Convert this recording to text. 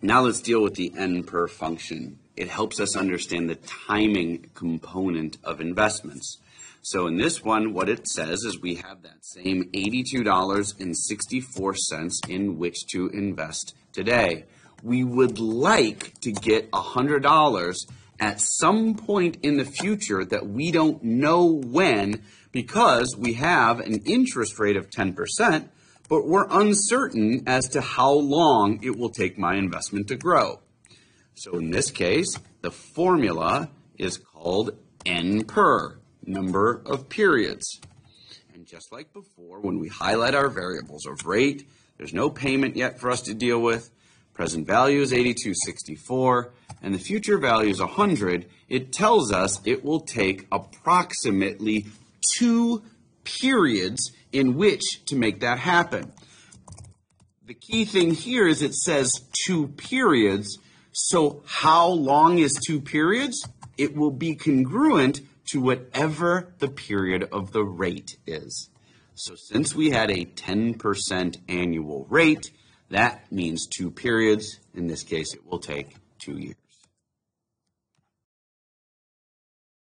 Now let's deal with the NPER function. It helps us understand the timing component of investments. So in this one, what it says is we have that same $82.64 in which to invest today. We would like to get $100 at some point in the future that we don't know when because we have an interest rate of 10%, but we're uncertain as to how long it will take my investment to grow. So in this case, the formula is called NPER, number of periods. And just like before, when we highlight our variables of rate, there's no payment yet for us to deal with. Present value is 8264 and the future value is 100. It tells us it will take approximately two periods in which to make that happen. The key thing here is it says two periods. So how long is two periods? It will be congruent to whatever the period of the rate is. So since we had a 10% annual rate, that means two periods. In this case, it will take two years.